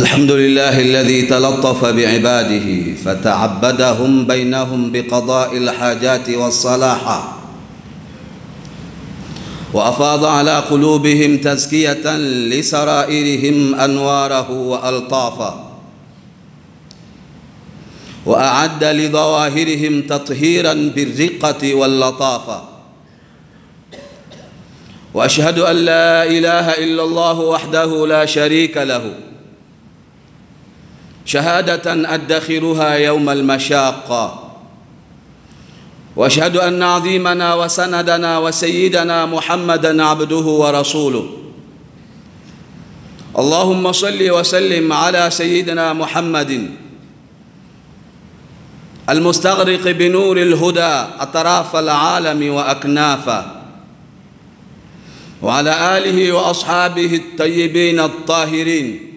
الحمد لله الذي تلطف بعباده فتعبدهم بينهم بقضاء الحاجات والصلاح وأفاض على قلوبهم تزكية لسرائرهم أنواره والطافا وأعد لظواهرهم تطهيرا بالرقة واللطافة وأشهد أن لا إله إلا الله وحده لا شريك له شهادة أدخرها يوم المشاقه وأشهد أن عظيمنا وسندنا وسيدنا محمدا عبده ورسوله. اللهم صل وسلم على سيدنا محمد المستغرق بنور الهدى أطراف العالم واكنافه وعلى آله وأصحابه الطيبين الطاهرين.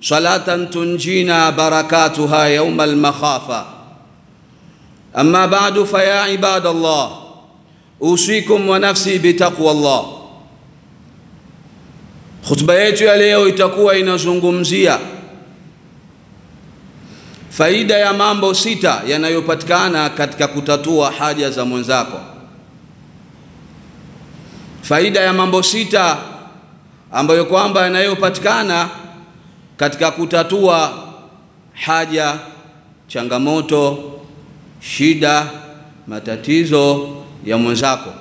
صلاه تنجينا بركاتها يوم المخافه اما بعد فيا عباد الله اوصيكم ونفسي بتقوى الله khutba yetu ya leo itakuwa inazungumzia faida ya mambo sita yanayopatikana katika kutatua haja za mwenzako faida ya mambo sita ambayo kwamba yanayopatikana katika kutatua haja changamoto shida matatizo ya mwenzako.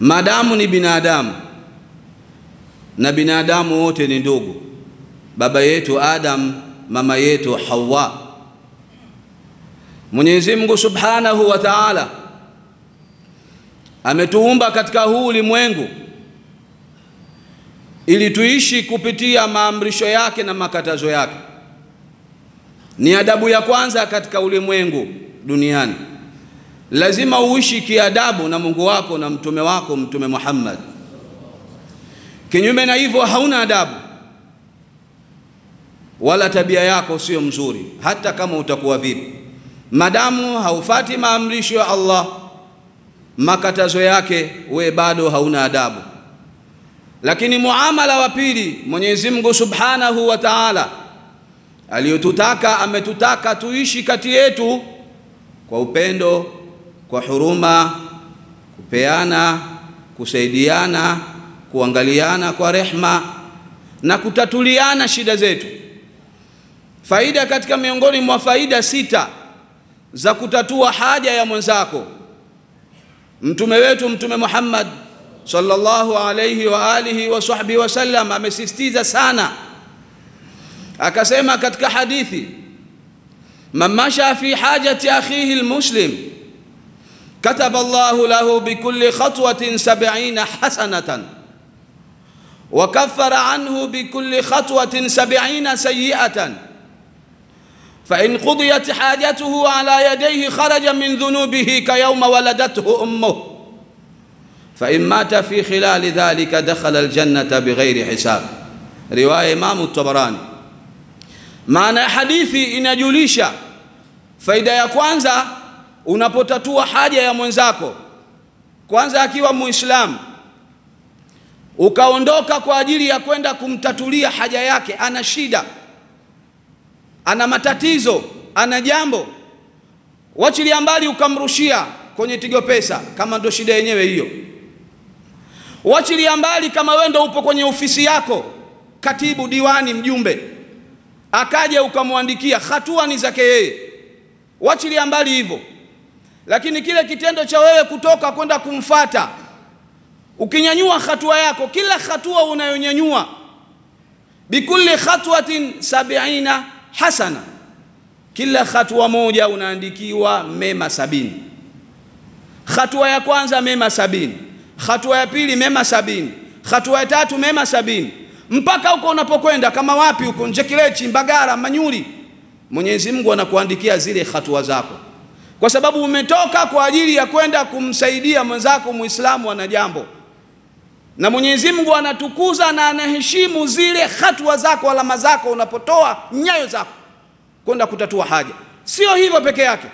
Madamu ni binadamu na binadamu wote ni ndugu. Baba yetu adam mama yetu hawa. Mwenyezi mungu subhanahu wa taala ametuumba katika huu ulimwengu ili tuishi kupitia maamrisho yake na makatazo yake. Ni adabu ya kwanza katika ulimwengu duniani. Lazima uishi kiadabu na mungu wako na mtume wako mtume muhammad. Kinyume na hivyo hauna adabu. Wala tabia yako sio mzuri hata kama utakuwa vipi. Madamu haufati maamrisho ya allah makatazo yake we bado hauna adabu lakini muamala wa pili mwenyezi mungu subhanahu wa taala aliyotutaka ametutaka tuishi kati yetu kwa upendo kwa huruma kupeana kusaidiana kuangaliana kwa rehma na kutatuliana shida zetu. Faida katika miongoni mwa faida sita za kutatua haja ya mwenzako. Mtume wetu mtume muhammad صلى الله عليه وآله وصحبه وسلم أمسستيزة سانا أكسيما كتك حديثي من مشى في حاجة أخيه المسلم كتب الله له بكل خطوة سبعين حسنة وكفر عنه بكل خطوة سبعين سيئة فإن قضيت حاجته على يديه خرج من ذنوبه كيوم ولدته أمه فإن مات في خلال ذلك دخل الجنة بغير حساب رواية إمام الطبراني maana ya hadithi inajulisha faida ya kwanza unapotatua haja ya mwenzako kwanza akiwa muislamu ukaondoka kwa ajili ya kwenda kumtatulia haja yake ana shida ana matatizo ana jambo wachilia mbali ukamrushia kwenye tigo pesa kama ndo shida yenyewe hiyo wachilia mbali kama wewe upo kwenye ofisi yako katibu diwani mjumbe. Akaja ukamwandikia hatua ni zake yeye. Wachilia mbali hivyo. Lakini kile kitendo cha wewe kutoka kwenda kumfata ukinyanyua hatua yako kila hatua unayonyanyua bikulli khatwatin sabiina hasana kila hatua moja unaandikiwa mema sabini. Hatua ya kwanza mema sabini hatua ya pili mema sabini. Hatua ya tatu mema sabini. Mpaka huko unapokwenda kama wapi huko Njekirechi, Mbagara, Manyuri, Mwenyezi Mungu anakuandikia zile hatua zako, kwa sababu umetoka kwa ajili ya kwenda kumsaidia mwenzako Muislamu ana jambo, na Mwenyezi Mungu anatukuza na anaheshimu zile hatua zako, alama zako, unapotoa nyayo zako kwenda kutatua haja. Sio hivyo peke yake,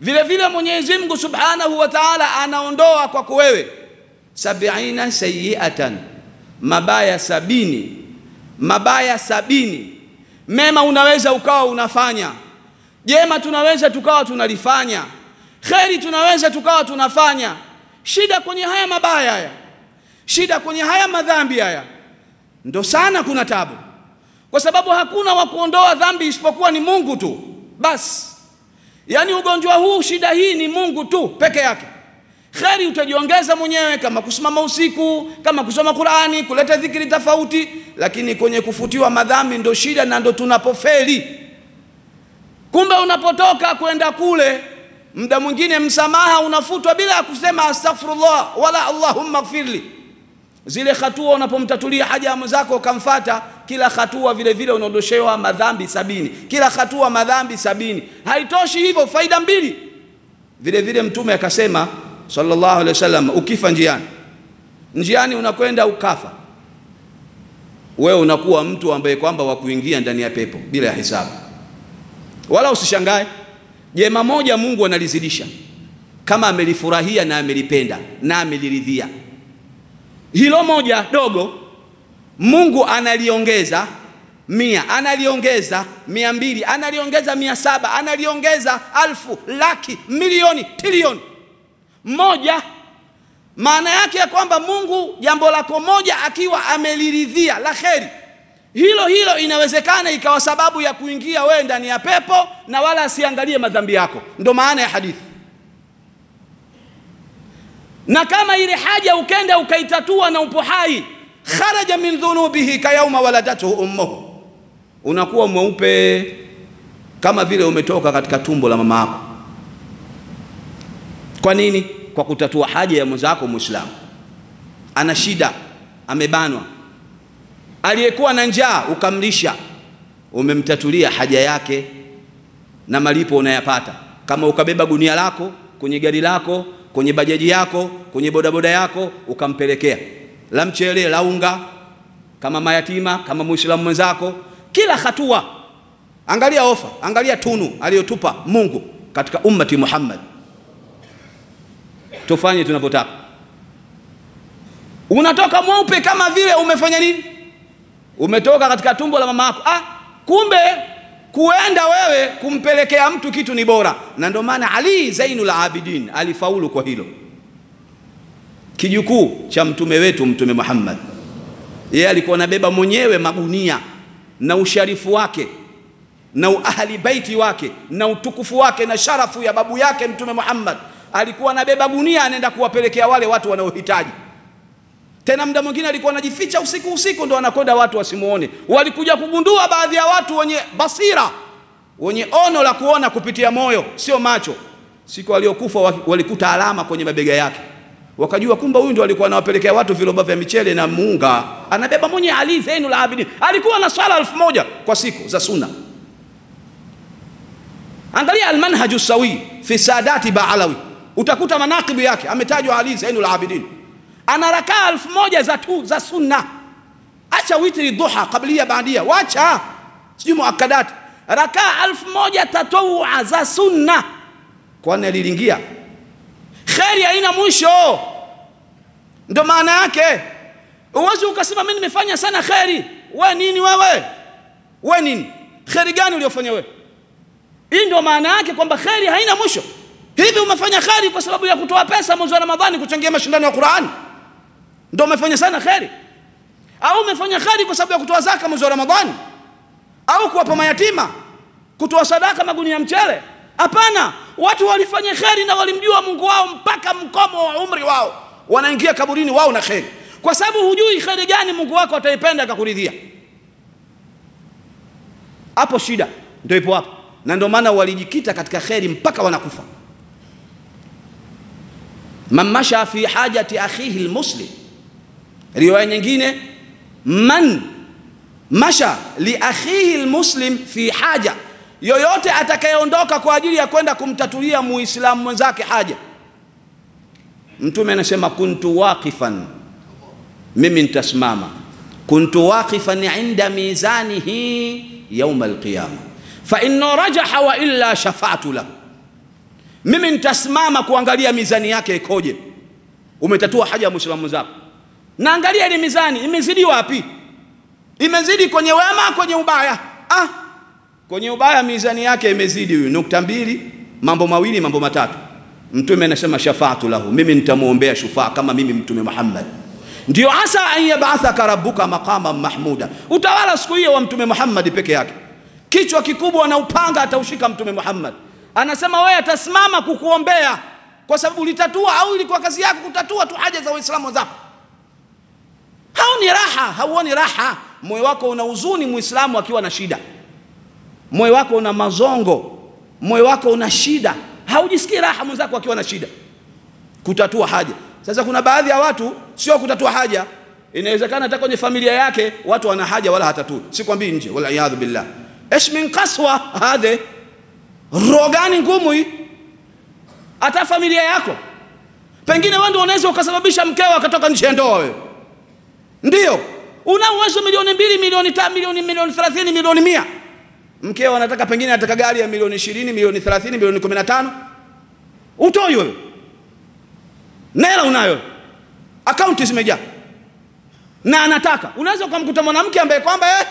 vile vile Mwenyezi Mungu Subhanahu wa Ta'ala anaondoa kwako wewe sabiina sayiatan mabaya sabini mabaya sabini. Mema unaweza ukawa unafanya, jema tunaweza tukawa tunalifanya, kheri tunaweza tukawa tunafanya. Shida kwenye haya mabaya haya, shida kwenye haya madhambi haya, ndo sana kuna tabu, kwa sababu hakuna wa kuondoa dhambi isipokuwa ni Mungu tu basi. Yaani ugonjwa huu, shida hii ni Mungu tu peke yake. Kheri utajiongeza mwenyewe, kama kusimama usiku, kama kusoma Qurani, kuleta dhikri tofauti, lakini kwenye kufutiwa madhambi ndo shida na ndo tunapofeli. Kumbe unapotoka kwenda kule, muda mwingine msamaha unafutwa bila ya kusema astaghfirullah wala allahumma gfirli. Zile hatua unapomtatulia haja mwenzako ukamfata, kila hatua vile vile unaondoshewa madhambi sabini, kila hatua madhambi sabini. Haitoshi hivyo, faida mbili vile vile Mtume akasema sallallahu alaihi wasallam, ukifa njiani, njiani unakwenda ukafa, wewe unakuwa mtu ambaye kwamba wa kuingia ndani ya pepo bila ya hisabu. Wala usishangae, jema moja Mungu analizidisha kama amelifurahia na amelipenda na ameliridhia. Hilo moja dogo Mungu analiongeza mia, analiongeza mia mbili, analiongeza mia saba, analiongeza alfu, laki, milioni, trilioni moja. Maana yake ya kwamba Mungu jambo lako moja akiwa ameliridhia la kheri, hilo hilo inawezekana ikawa sababu ya kuingia wewe ndani ya pepo na wala asiangalie madhambi yako. Ndo maana ya hadithi. Na kama ile haja ukenda ukaitatua na upo hai, kharaja min dhunubihi kayauma waladathu ummuhu, unakuwa mweupe kama vile umetoka katika tumbo la mama yako. Kwa nini? Kwa kutatua haja ya mwenzako Muislamu. Ana shida, amebanwa, aliyekuwa na njaa ukamlisha, umemtatulia haja yake na malipo unayapata. Kama ukabeba gunia lako kwenye gari lako, kwenye bajaji yako, kwenye bodaboda yako, ukampelekea la mchele, la unga, kama mayatima, kama Muislamu mwenzako, kila hatua. Angalia ofa, angalia tunu aliyotupa Mungu katika ummati Muhammad tufanye tunavyotaka. Unatoka mweupe kama vile umefanya nini? Umetoka katika tumbo la mama yako. Ah, kumbe kuenda wewe kumpelekea mtu kitu ni bora, na ndio maana Ali Zainul Abidin alifaulu kwa hilo. Kijukuu cha mtume wetu Mtume Muhammad, yeye alikuwa anabeba mwenyewe magunia na usharifu wake na ahli baiti wake na utukufu wake na sharafu ya babu yake Mtume Muhammad alikuwa anabeba gunia anaenda kuwapelekea wale watu wanaohitaji. Tena muda mwingine alikuwa anajificha usiku usiku, ndo anakwenda watu wasimuone. Walikuja kugundua baadhi ya watu wenye basira, wenye ono la kuona kupitia moyo, sio macho. Siku aliyokufa walikuta alama kwenye mabega yake, wakajua kumbe huyu ndo alikuwa anawapelekea watu viroba vya michele na muunga, anabeba mwenye. Ali Zainul Abidin alikuwa na swala elfu moja kwa siku za sunna. Angalia Almanhaju Sawi fi Sadati Baalawi utakuta manakibu yake ametajwa Ali Zainul Abidin, ana rakaa elfu moja za tu za sunna. Acha witri, duha, kablia, baadia, wacha sijui muakadati, rakaa elfu moja tatawua za sunna, kwani alilingia kheri haina mwisho. Ndo maana yake uwezi ukasema mimi nimefanya sana kheri. We nini wewe? We nini? Kheri gani uliofanya wewe? Hii ndio maana yake kwamba kheri haina mwisho. Hivi umefanya kheri kwa sababu ya kutoa pesa mwezi wa Ramadhani kuchangia mashindano ya Qur'ani, ndio umefanya sana kheri? Au umefanya kheri kwa sababu ya kutoa zaka mwezi wa Ramadhani, au kuwapa mayatima, kutoa sadaka magunia ya mchele? Hapana, watu walifanya kheri na walimjua Mungu wao mpaka mkomo wa umri wao, wanaingia kaburini wao na kheri, kwa sababu hujui kheri gani Mungu wako ataipenda akakuridhia. Hapo shida ndio ipo hapo, na ndio maana walijikita katika kheri mpaka wanakufa. man masha fi hajati akhihi almuslim. Riwaya nyingine man masha li akhihi almuslim fi haja, yoyote atakayeondoka kwa ajili ya kwenda kumtatulia muislamu mwenzake haja. Mtume anasema kuntu waqifan, mimi nitasimama. Kuntu waqifan inda mizanihi yauma alqiyama fa inna rajaha wa illa shafa'tu lahu mimi nitasimama kuangalia mizani yake ikoje. Umetatua haja ya muislamu mwenzako, naangalia ile mizani imezidi wapi. imezidi kwenye wema, kwenye ubaya. Ah, kwenye ubaya mizani yake imezidi huyu, nukta mbili, mambo mawili, mambo matatu. Mtume anasema shafaatu lahu, mimi nitamwombea shufaa kama mimi Mtume Muhammad. Ndio asa an yabathaka rabbuka maqama mahmuda, utawala siku hiyo wa Mtume Muhammad peke yake. Kichwa kikubwa na upanga ataushika Mtume Muhammad, anasema wewe atasimama kukuombea kwa sababu ulitatua au ilikuwa kazi yako kutatua tu haja za Waislamu wenzako. Haoni raha, hauoni raha, moyo wako una huzuni. Muislamu akiwa na shida, moyo wako una mazongo, moyo wako una shida, haujisikii raha mwenzako akiwa na shida, kutatua haja. Sasa kuna baadhi ya watu sio kutatua haja, inawezekana hata kwenye familia yake watu wana haja wala hatatui, sikwambii nje, wala iyadhu billah. Esh min kaswa hadhe, roho gani ngumu hii hata familia yako pengine wewe ndio unaweza ukasababisha mkeo akatoka nje ya ndoa. Wewe ndio una uwezo milioni mbili, milioni tano, milioni milioni thelathini, milioni mia. Mkeo anataka pengine anataka gari ya milioni ishirini, milioni thelathini, milioni kumi na tano, utoi wewe? Nela unayo, akaunti zimejaa, na anataka. Unaweza ukamkuta mwanamke ambaye kwamba eh,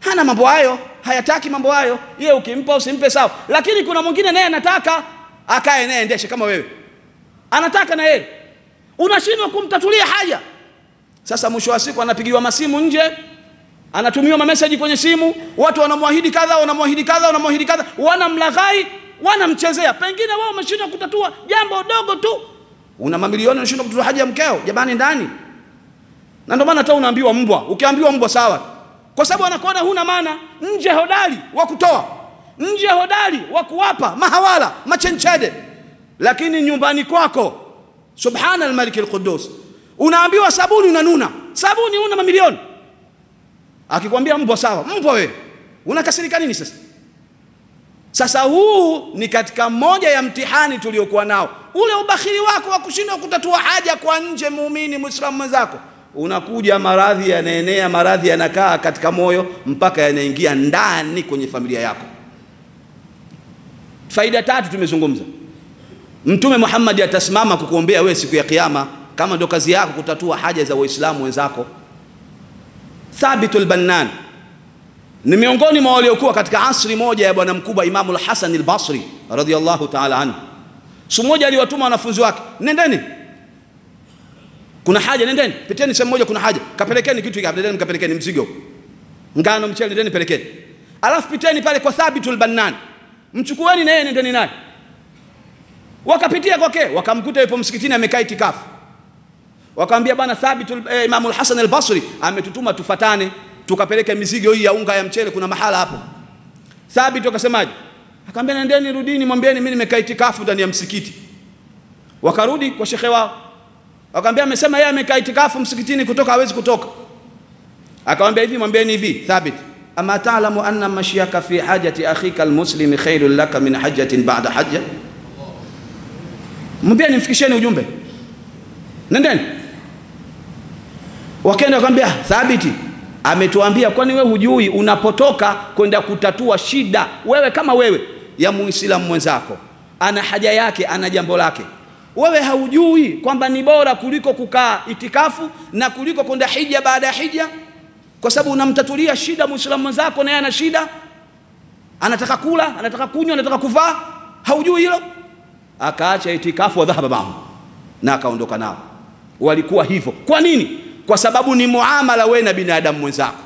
hana mambo hayo, hayataki mambo hayo, yeye ukimpa usimpe sawa, lakini kuna mwingine naye anataka akae naye endeshe kama wewe, anataka na yeye, unashindwa kumtatulia haja. Sasa mwisho wa siku anapigiwa masimu nje, anatumiwa mameseji kwenye simu, watu wanamwahidi kadha, wanamwahidi kadha, wanamwahidi kadha, wanamlaghai, wanamchezea. Pengine wao wameshindwa kutatua jambo dogo tu, una mamilioni, unashindwa kutatua haja ya mkeo, jamani, ndani. Na ndio maana hata unaambiwa mbwa, ukiambiwa mbwa sawa, kwa sababu anakuona huna maana. Nje hodari wa kutoa nje hodari wa kuwapa mahawala machenchede, lakini nyumbani kwako, subhana almaliki alqudus, unaambiwa sabuni, unanuna sabuni, una mamilioni. Akikwambia mbwa sawa, mbwa wewe, unakasirika nini sasa? Sasa huu ni katika moja ya mtihani tuliokuwa nao, ule ubakhili wako wa kushindwa kutatua haja kwa nje. Muumini muislamu mwenzako, unakuja maradhi yanaenea, maradhi yanakaa katika moyo mpaka yanaingia ndani kwenye familia yako. Faida tatu tumezungumza. Mtume Muhammad atasimama kukuombea wewe siku ya Kiyama, kama ndio kazi yako kutatua haja za Waislamu wenzako. Thabitul Bannan ni miongoni mwa waliokuwa katika asri moja ya bwana mkubwa Imamu al-Hasan al-Basri radhiyallahu ta'ala anhu. Siku moja aliwatuma wanafunzi wake, nendeni, kuna haja, nendeni, piteni sehemu moja, kuna haja, kapelekeni kitu nendeni kapelekeni mzigo, ngano, mchele, nendeni pelekeni, alafu piteni pale kwa Thabitul Bannan mchukueni na yeye nendeni naye. Wakapitia kwake, wakamkuta yupo msikitini amekaa itikafu. Wakamwambia bwana Thabit eh, Imam al-Hasan al-Basri ametutuma tufatane tukapeleke mizigo hii ya unga ya mchele, kuna mahala hapo. Thabit akasemaje? Akamwambia nendeni, rudini, mwambieni mimi nimekaa itikafu ndani ya msikiti. Wakarudi kwa shekhe wao, wakamwambia amesema yeye amekaa itikafu msikitini, kutoka hawezi kutoka. Akamwambia hivi, mwambieni hivi Thabit ama taalamu anna mashyaka fi hajati akhika almuslimi khairun laka min hajatin ba'da hajja, Mwambieni, mfikisheni ujumbe, nendeni. Wakaenda wakamwambia Thabiti ametuambia, kwani wewe hujui unapotoka kwenda kutatua shida, wewe kama wewe ya muislamu mwenzako ana haja yake, ana jambo lake, wewe haujui kwamba ni bora kuliko kukaa itikafu na kuliko kwenda hija baada ya hija kwa sababu unamtatulia shida muislamu mwenzako, naye ana shida, anataka kula, anataka kunywa, anataka kuvaa, haujui hilo. Akaacha itikafu wa dhahaba bahu na akaondoka nao. Walikuwa hivyo. Kwa nini? Kwa sababu ni muamala wewe na binadamu mwenzako.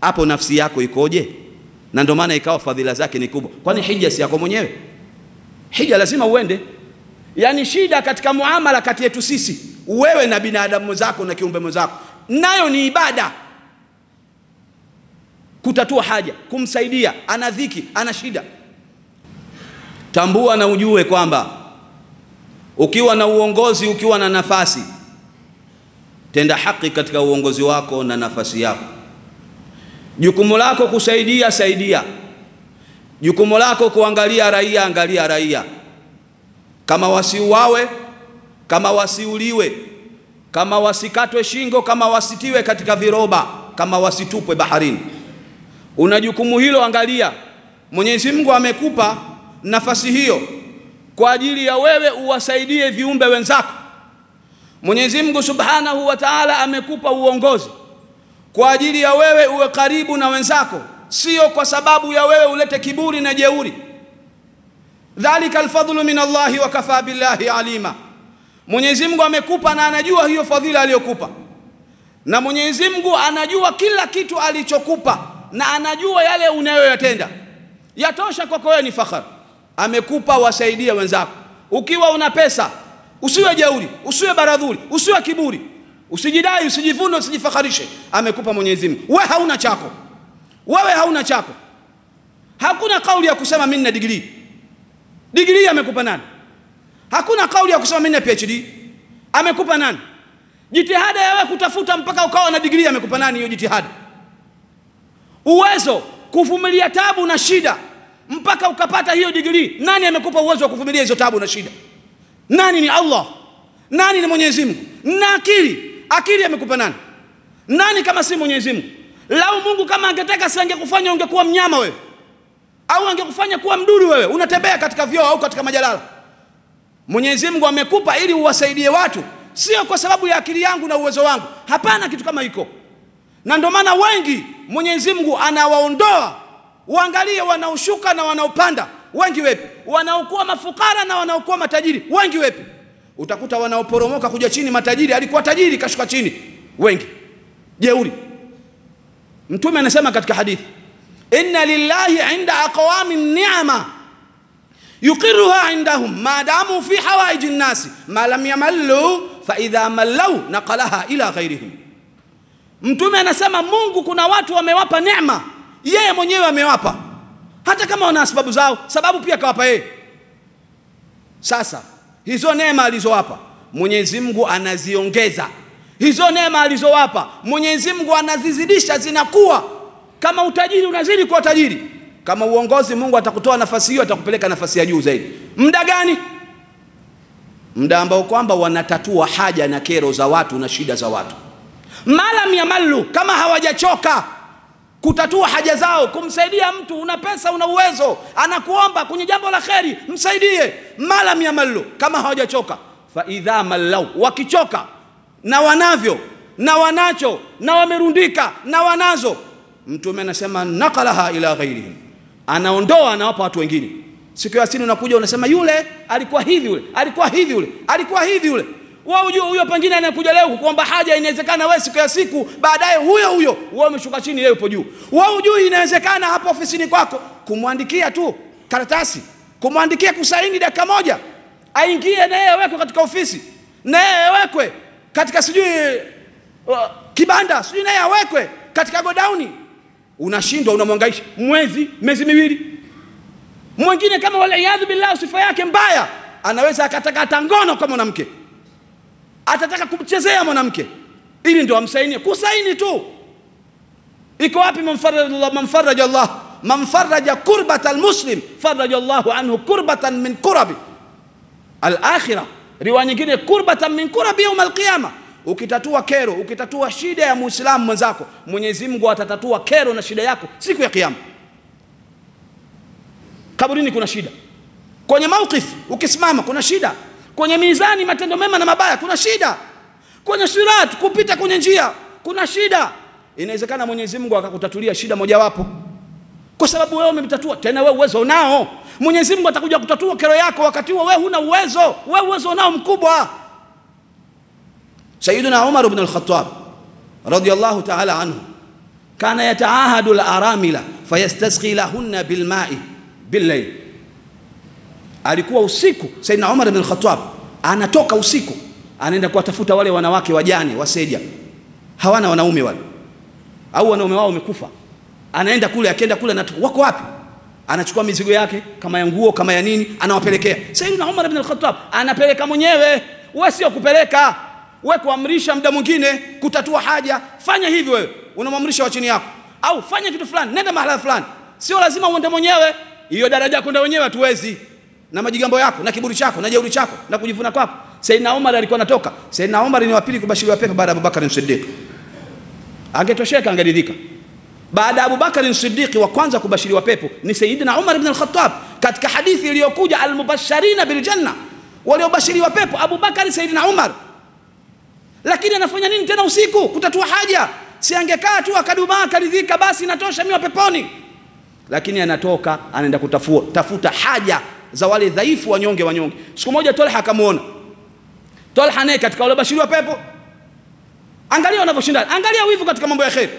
Hapo nafsi yako ikoje? Na ndio maana ikawa fadhila zake ni kubwa. Kwani hija si yako mwenyewe? Hija lazima uende. Yaani shida katika muamala kati yetu sisi, wewe na binadamu mwenzako na kiumbe mwenzako, nayo ni ibada kutatua haja, kumsaidia, ana dhiki, ana shida. Tambua na ujue kwamba ukiwa na uongozi, ukiwa na nafasi, tenda haki katika uongozi wako na nafasi yako. Jukumu lako kusaidia, saidia. Jukumu lako kuangalia raia, angalia raia, kama wasiuawe, kama wasiuliwe, kama wasikatwe shingo, kama wasitiwe katika viroba, kama wasitupwe baharini. Una jukumu hilo, angalia. Mwenyezi Mungu amekupa nafasi hiyo kwa ajili ya wewe uwasaidie viumbe wenzako. Mwenyezi Mungu Subhanahu wa Ta'ala amekupa uongozi kwa ajili ya wewe uwe karibu na wenzako, sio kwa sababu ya wewe ulete kiburi na jeuri. Dhalika alfadhlu min Allahi wa kafa billahi alima. Mwenyezi Mungu amekupa na anajua hiyo fadhila aliyokupa, na Mwenyezi Mungu anajua kila kitu alichokupa na anajua yale unayoyatenda. Yatosha kwako wewe ni fakhar. Amekupa, wasaidie wenzako. Ukiwa una pesa, usiwe jeuri, usiwe baradhuli, usiwe kiburi, usijidai, usijivune, usijifaharishe. Amekupa Mwenyezi Mungu, wewe hauna chako, wewe hauna chako. Hakuna kauli ya kusema mimi nina degree. Degree amekupa nani? Hakuna kauli ya kusema mimi nina PhD. Amekupa nani? Jitihada ya wewe kutafuta mpaka ukawa na degree amekupa nani hiyo jitihada? Uwezo kuvumilia tabu na shida mpaka ukapata hiyo digrii, nani amekupa uwezo wa kuvumilia hizo tabu na shida? Nani? Ni Allah. Nani? Ni Mwenyezi Mungu. Na akili, akili amekupa nani? Nani kama si Mwenyezi Mungu? Lau Mungu kama angetaka si angekufanya ungekuwa mnyama wewe, au angekufanya kuwa mduru wewe, unatembea katika vyoo au katika majalala. Mwenyezi Mungu amekupa ili uwasaidie watu, sio kwa sababu ya akili yangu na uwezo wangu. Hapana, kitu kama hiko. Na ndio maana wengi Mwenyezi Mungu anawaondoa. Uangalie wanaoshuka na wanaopanda, wengi wepi? Wanaokuwa mafukara na wanaokuwa matajiri, wengi wepi? Utakuta wanaoporomoka kuja chini, matajiri, alikuwa tajiri kashuka chini, wengi jeuri. Mtume anasema katika hadithi, inna lillahi inda aqwamin ni'ama yuqiruha indahum madamu fi hawaiji nnasi ma lam yamallu fa idha mallau naqalaha ila ghairihim. Mtume anasema Mungu kuna watu wamewapa neema, yeye mwenyewe amewapa, hata kama wana sababu zao, sababu pia kawapa yeye. Sasa hizo neema alizowapa Mwenyezi Mungu anaziongeza, hizo neema alizowapa Mwenyezi Mungu anazizidisha, zinakuwa kama utajiri unazidi kuwa tajiri, kama uongozi, Mungu atakutoa nafasi hiyo, atakupeleka nafasi ya juu zaidi. Muda gani? Muda ambao kwamba wanatatua haja na kero za watu na shida za watu malam yamallu, kama hawajachoka kutatua haja zao, kumsaidia mtu. Una pesa, una uwezo, anakuomba kwenye jambo la kheri, msaidie. Malam yamallu, kama hawajachoka. Fa idha mallau, wakichoka na wanavyo na wanacho na wamerundika na wanazo, Mtume anasema nakalaha ila ghairihim, anaondoa anawapa watu wengine. Siku ya sini unakuja unasema, yule alikuwa hivi, yule alikuwa hivi, yule alikuwa hivi, yule wewe ujue huyo pengine anakuja leo kukuomba haja, inawezekana wewe siku ya siku baadaye huyo huyo wewe umeshuka chini, yeye upo juu. Wewe ujue inawezekana hapo ofisini kwako kumwandikia tu karatasi, kumwandikia kusaini dakika moja, aingie na yeye awekwe katika ofisi, na yeye awekwe katika sijui uh, kibanda sijui naye awekwe katika godauni. Unashindwa, unamwangaisha mwezi, miezi miwili. Mwingine kama waliyadhu billah, sifa yake mbaya, anaweza akataka hata ngono kwa mwanamke atataka kumchezea mwanamke ili ndio amsainie. Kusaini tu iko wapi? manfaraja Allah man faraja kurbata almuslim faraja Allahu anhu kurbatan min kurabi alakhira. Riwaya nyingine kurbatan min kurabi yaum alqiyama. Ukitatua kero, ukitatua shida ya muislamu mwenzako, Mwenyezi Mungu atatatua kero na shida yako siku ya Kiyama. Kaburini kuna shida, kwenye mauqif ukisimama kuna shida kwenye mizani matendo mema na mabaya kuna shida, kwenye sirat kupita kwenye njia kuna shida. Inawezekana Mwenyezi Mungu akakutatulia shida mojawapo, kwa sababu wewe umemtatua, tena wewe uwezo unao. Mwenyezi Mungu atakuja kutatua kero yako wakati huo wewe huna uwezo, wewe uwezo unao mkubwa. sayiduna Umar ibn al-Khattab radiyallahu ta'ala anhu kana yataahadu al-aramila fayastasqi lahunna bilma'i billayl alikuwa usiku. Saidina Umar ibn Khattab anatoka usiku, anaenda kuwatafuta wale wanawake wajane waseja, hawana wanaume wale, au wanaume wao wamekufa. Anaenda kule, akienda kule anatoka, wako wapi? Anachukua mizigo yake kama ya nguo kama ya nini, anawapelekea. Saidina Umar ibn Khattab anapeleka mwenyewe, wewe sio kupeleka, wewe kuamrisha. Muda mwingine kutatua haja, fanya hivi wewe, unamwamrisha wa chini yako, au fanya kitu fulani, nenda mahala fulani, sio lazima uende mwenyewe. Hiyo daraja kwenda wenyewe hatuwezi na majigambo yako na kiburi chako na jeuri chako na kujivuna kwako. Saidina Umar alikuwa anatoka. Saidina Umar ni wa pili kubashiriwa pepo baada ya Abubakar Siddiq. Angetosheka, angeridhika. Baada ya Abubakar Siddiq wa kwanza kubashiriwa pepo ni Sayyidina Umar ibn al-Khattab, katika hadithi iliyokuja almubashirina bil janna, waliobashiriwa pepo Abubakar, Sayyidina Umar. Lakini anafanya nini tena usiku? Kutatua haja. si angekaa tu akadumaa akaridhika, basi inatosha, mimi wa peponi. Lakini anatoka anaenda kutafuta tafuta haja za wale dhaifu, wanyonge wanyonge. Siku moja Talha akamwona Talha naye katika wale bashiriwa pepo, angalia wanavyoshindana, angalia wivu katika mambo ya kheri.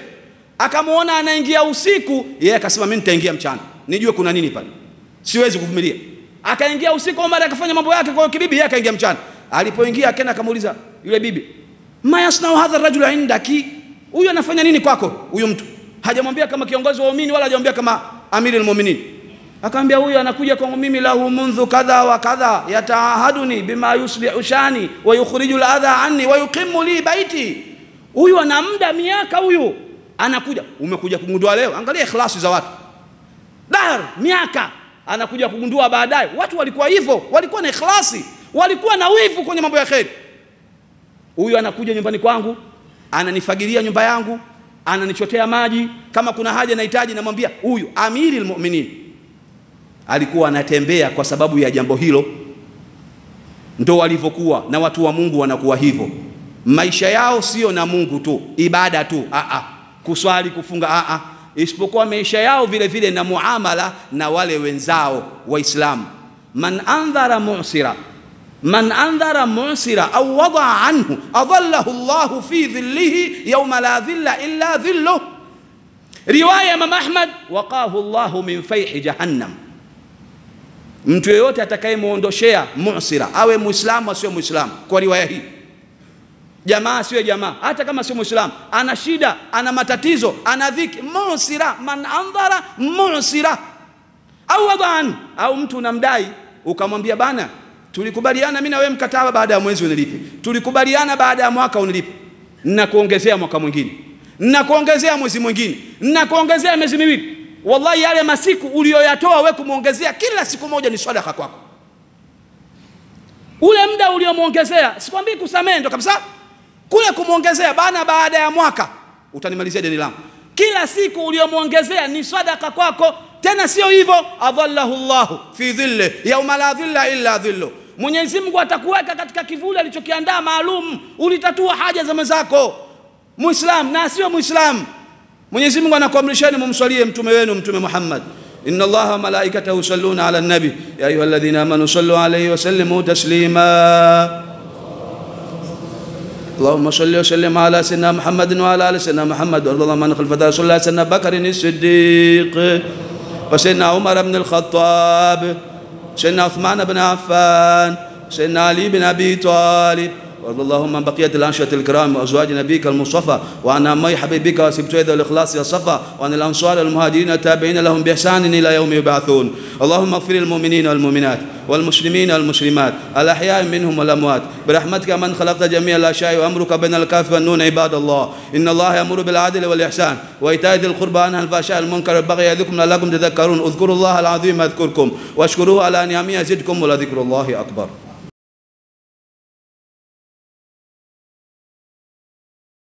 Akamwona anaingia usiku, yeye akasema mimi nitaingia mchana, nijue kuna nini pale, siwezi kuvumilia. Akaingia usiku, Omar akafanya mambo yake kwa kibibi, yeye akaingia mchana. Alipoingia akenda akamuuliza yule bibi, ma yasnau hadha rajulu indaki, huyu anafanya nini kwako? Huyu mtu hajamwambia kama kiongozi wa waumini wala hajamwambia kama amiri almu'minin. Akamwambia huyu anakuja kwangu mimi, lahu mundhu kadha wa kadha yataahaduni bima yuslihu shani wa yukhriju ladha anni wa yuqimu li baiti. Huyu ana muda miaka, huyu anakuja. Umekuja kugundua leo? Angalia ikhlasi za watu, dar miaka, anakuja kugundua baadaye. Watu walikuwa hivyo, walikuwa na ikhlasi, walikuwa na wivu kwenye mambo ya kheri. Huyu anakuja nyumbani kwangu, ananifagilia nyumba yangu, ananichotea maji, kama kuna haja nahitaji, namwambia huyu amiri almu'minin alikuwa anatembea kwa sababu ya jambo hilo. Ndo walivyokuwa na watu wa Mungu, wanakuwa hivyo. Maisha yao sio na Mungu tu, ibada tu, aa, kuswali, kufunga, aa, isipokuwa maisha yao vile vile na muamala na wale wenzao Waislamu. man andhara musira man andhara musira au wadaa anhu adallahu Allahu fi dhillihi yawma la dhilla illa dhilluh. Riwaya Imam Ahmad, waqahu Allahu min faihi jahannam Mtu yeyote atakayemwondoshea musira, awe muislamu asiwe muislamu, kwa riwaya hii, jamaa asiwe jamaa, hata kama sio muislamu, ana shida, ana matatizo, ana dhiki, musira, man andhara musira. Au wadhan, au mtu unamdai ukamwambia, bana, tulikubaliana mimi na wewe mkataba, baada ya mwezi unilipe, tulikubaliana baada ya mwaka unilipe, nakuongezea mwaka mwingine, nakuongezea mwezi mwingine, nakuongezea miezi miwili Wallahi, yale masiku uliyoyatoa we kumwongezea kila siku moja ni sadaka kwako. Ule muda uliomwongezea, sikwambii kusamehe ndo kabisa, kule kumwongezea bana, baada ya mwaka utanimalizia deni langu. Kila siku uliomwongezea ni sadaka kwako. Tena sio hivyo, adhallahu llahu fi dhille yauma la dhilla illa dhillu, Mwenyezi Mungu atakuweka katika kivuli alichokiandaa maalum, ulitatua haja za mwenzako Muislam na sio Muislam. Mwenyezi Mungu anakuamrisheni mumswalie mtume wenu Mtume Muhammad, inna Allaha wa malaikatahu yusalluna ala nabi ya ayuha alladhina amanu sallu alayhi wa sallimu taslima اللهم صل وسلم على سيدنا محمد وعلى ال سيدنا محمد وارض اللهم عن خلفته رسول الله سيدنا بكر الصديق وسيدنا عمر بن الخطاب سيدنا عثمان بن عفان سيدنا علي بن ابي طالب اللهم عن بقية الأنشطة الكرام وأزواج نبيك المصطفى وعن أمي حبيبك وسبتويد الإخلاص والصفا وعن الأنصار المهاجرين التابعين لهم بإحسان إلى يوم يبعثون. اللهم اغفر للمؤمنين والمؤمنات والمسلمين والمسلمات الأحياء منهم والأموات. برحمتك من خلقت جميع الأشياء وأمرك بين الكاف والنون عباد الله. إن الله يأمر بالعدل والإحسان وإيتاء ذي القربى عنها الفحشاء المنكر والبغي يعظكم لعلكم تذكرون. اذكروا الله العظيم يذكركم واشكروه على نعمه يزدكم ولذكر الله أكبر.